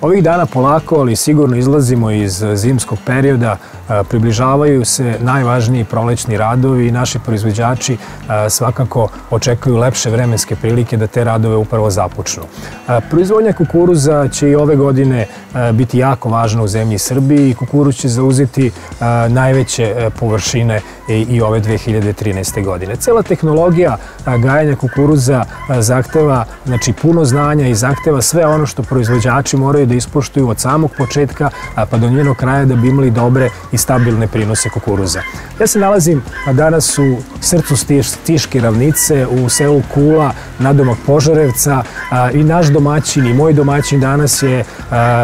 Ovih dana polako, ali sigurno izlazimo iz zimskog perioda, približavaju se najvažniji prolećni radovi i naši proizvođači svakako očekuju lepše vremenske prilike da te radove upravo započnu. Proizvodnja kukuruza će i ove godine biti jako važna u zemlji Srbiji i kukuruz će zauzeti najveće površine i ove 2013. godine. Cela tehnologija gajanja kukuruza zahteva znači, puno znanja i zahteva sve ono što proizvođači moraju da ispoštuju od samog početka pa do njenog kraja da bi imali dobre i stabilne prinose kukuruza. Ja se nalazim danas u srcu Stiške ravnice, u selu Kula, nadomak Požarevca i naš domaćin i moj domaćin danas je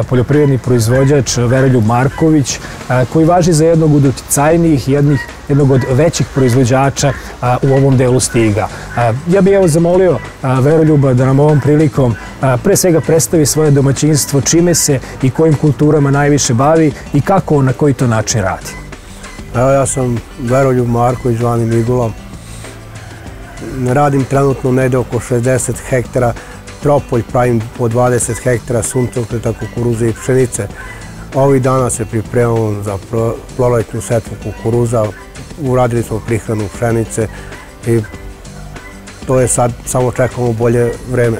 poljoprivredni proizvođač Veroljub Marković koji važi za jednog od uticajnijih, jednih jednog od većih proizvođača u ovom delu stiga. Ja bih evo zamolio Veroljuba da nam ovom prilikom pre svega predstavi svoje domaćinstvo, čime se i kojim kulturama najviše bavi i kako na koji to način radi. Evo ja sam Veroljub Marković, zvani Migula. Radim trenutno negde oko 60 hektara tropolj, pravim po 20 hektara suncokreta, kukuruze i pšenice. Ovih dana se pripremamo za proletnu setvu kukuruza, uradili smo prihranu pšenice i to je sad, samo čekamo bolje vreme.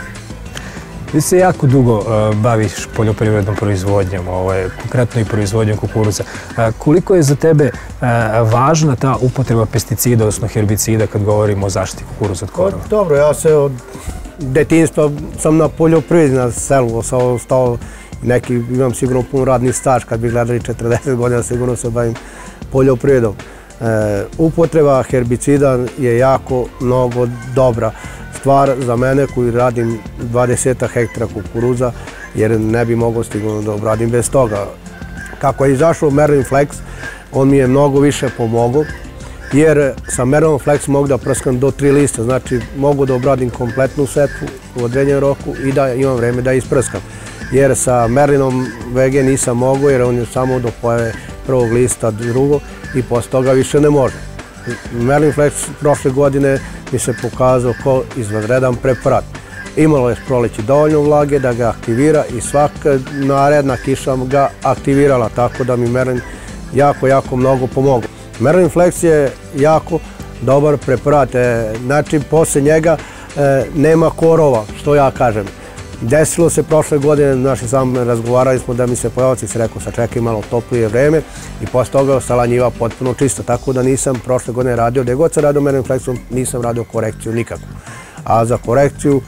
Ti se jako dugo uh, baviš poljoprivrednom proizvodnjom, ovaj, konkretno i proizvodnjom kukuruza. Uh, koliko je za tebe uh, važna ta upotreba pesticida, odnosno herbicida, kad govorimo o zaštiti kukuruza od pa korova? Dobro, ja se od detinjstva sam na poljoprivredi na selu, sam stao neki, imam sigurno pun radni staž, kad bi gledali 40 godina, sigurno se bavim poljoprivredom. E, upotreba herbicida je jako mnogo dobra stvar za mene koji radim 20 hektara kukuruza jer ne bi mogao stigno da obradim bez toga. Kako je izašao Merlin Flex, on mi je mnogo više pomogao jer sa Merlin Flex mogu da prskam do tri lista, znači mogu da obradim kompletnu setvu u određenom roku i da imam vreme da isprskam. Jer sa Merlinom VG nisam mogao jer on je samo do pojave prvog lista drugog i posle toga više ne može. Merlin Flex prošle godine mi se pokazao kao izvanredan preparat. Imalo je proleći dovoljno vlage da ga aktivira i svaka naredna kiša ga aktivirala, tako da mi Merlin jako, jako mnogo pomogao. Merlin Flex je jako dobar preparat, e, znači posle njega e, nema korova, što ja kažem. Desilo se prošle godine, znači sam razgovarali smo da mi se pojavac se rekao sačekaj malo toplije vreme i posle toga ostala njiva potpuno čista, tako da nisam prošle godine radio, gde god sam radio mernim fleksom, nisam radio korekciju nikako. A za korekciju,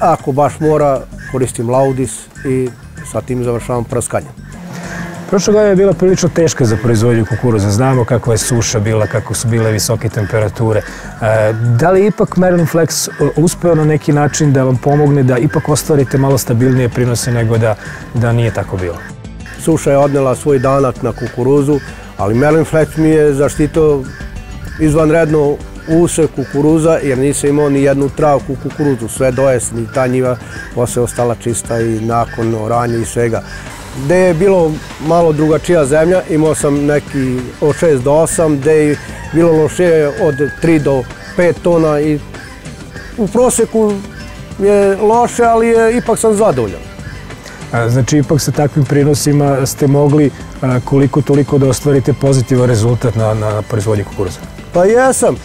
ako baš mora, koristim laudis i sa tim završavam prskanje. Prošla godina je bila prilično teška za proizvodnju kukuruza. Znamo kako je suša bila, kako su bile visoke temperature. E, da li ipak Merlin Flex uspeo na neki način da vam pomogne da ipak ostvarite malo stabilnije prinose nego da, da nije tako bilo? Suša je odnela svoj danak na kukuruzu, ali Merlin Flex mi je zaštitio izvanredno use kukuruza jer nisam imao ni jednu travku u kukuruzu, sve dojesni, ta njiva posle ostala čista i nakon oranja i svega gde je bilo malo drugačija zemlja, imao sam neki od 6 do 8, gde je bilo lošije od 3 do 5 tona i u proseku je loše, ali je, ipak sam zadovoljan. Znači, ipak sa takvim prinosima ste mogli koliko toliko da ostvarite pozitivan rezultat na, na proizvodnji kukuruza? Pa jesam. E,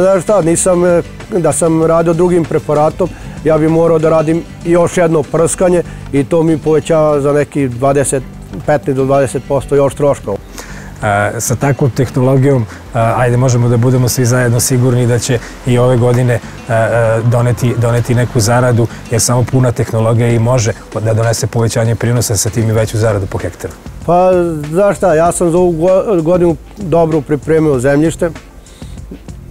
znaš šta, nisam, e, da sam radio drugim preparatom, ja bih morao da radim još jedno prskanje i to mi povećava za neki 20, 15 do 20% još troškova. Sa takvom tehnologijom, ajde možemo da budemo svi zajedno sigurni da će i ove godine doneti, doneti neku zaradu, jer samo puna tehnologija i može da donese povećanje prinosa sa tim i veću zaradu po hektaru. Pa, znaš šta, ja sam za ovu godinu dobro pripremio zemljište,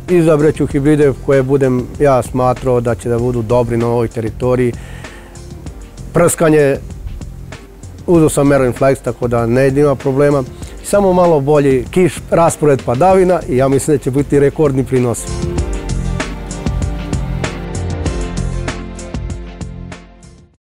izabraću hibride koje budem ja smatrao da će da budu dobri na ovoj teritoriji. Prskanje, uzao sam Merlin Flex, tako da ne ima problema. Samo malo bolji kiš, raspored padavina i ja mislim da će biti rekordni prinos.